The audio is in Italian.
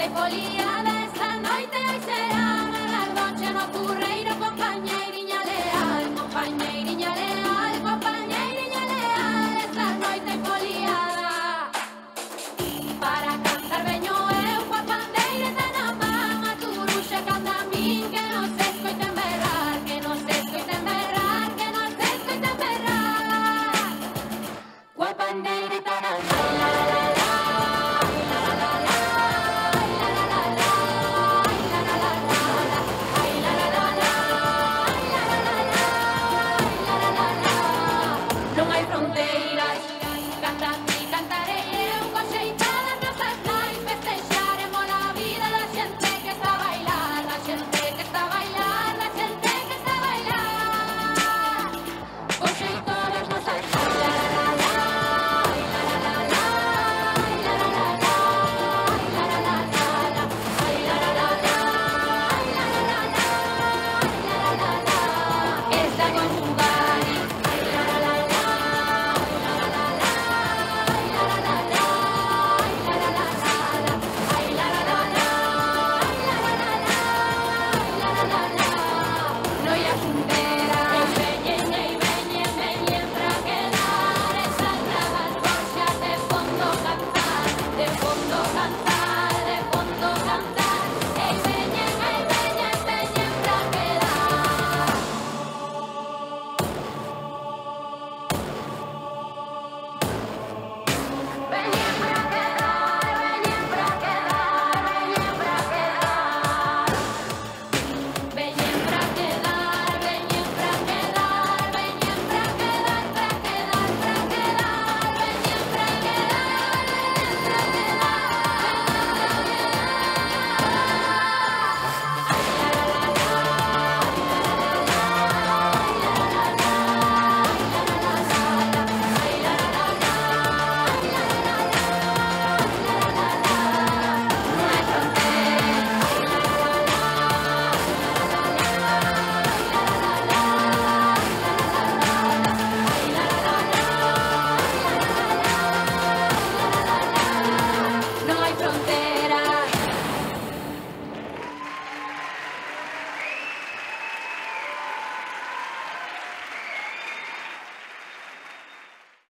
dei follia destra, noi te será, la noche no ocurre that.